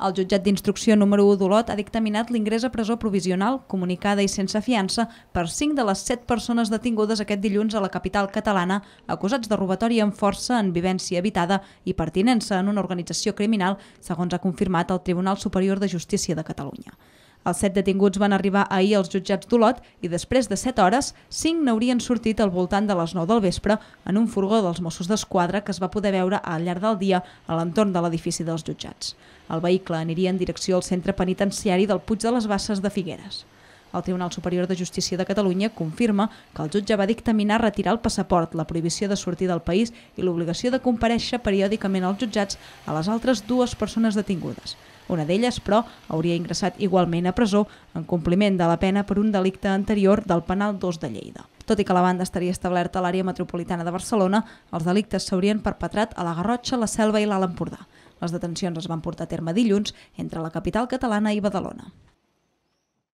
El jutjat d'instrucció número 1 d'Olot ha dictaminat l'ingrés a presó provisional, comunicada i sense fiança, per 5 de les 7 persones detingudes aquest dilluns a la capital catalana, acusats de robatori amb força en vivència habitada i pertinença en una organització criminal, segons ha confirmat el Tribunal Superior de Justícia de Catalunya. Els set detinguts van arribar ahir als jutjats d'Olot i després de 7 hores, 5 n'haurien sortit al voltant de les 9 del vespre en un furgó dels Mossos d'Esquadra que es va poder veure al llarg del dia a l'entorn de l'edifici dels jutjats. El vehicle aniria en direcció al centre penitenciari del Puig de les Basses de Figueres. El Tribunal Superior de Justícia de Catalunya confirma que el jutge va dictaminar retirar el passaport, la prohibició de sortir del país i l'obligació de compareixer periòdicament als jutjats a les altres dues persones detingudes. Una d'elles, però, hauria ingressat igualment a presó en compliment de la pena per un delicte anterior del penal 2 de Lleida. Tot i que la banda estaria establerta a l'àrea metropolitana de Barcelona, els delictes s'haurien perpetrat a la Garrotxa, la Selva i l'Alt Empordà. Les detencions es van portar a terme dilluns entre la capital catalana i Badalona.